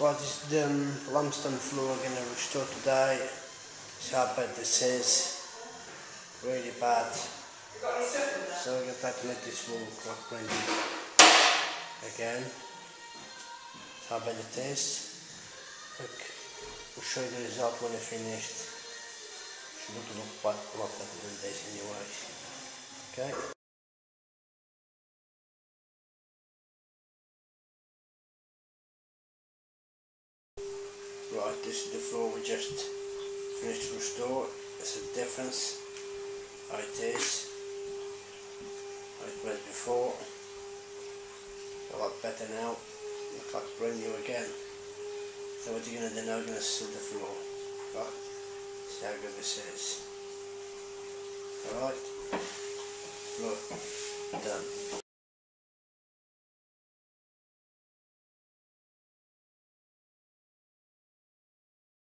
Right, this the limestone floor going to restore today. See how bad this is. Really bad. So we're going to have to make this wall quite clean again. See how bad it is. Look, we'll show you the result when it's finished. Should look, look quite a lot better than this anyway. Okay. Right, this is the floor we just finished to restore. There's a difference. How it is. How it was before. A lot better now. Looks like brand new again. So what you're gonna do now, you're gonna seal the floor. Right? See how good this is. Alright? Floor done.